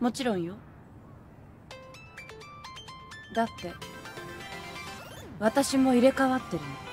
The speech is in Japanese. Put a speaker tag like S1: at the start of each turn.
S1: もちろんよ。だって私も入れ替わってるの。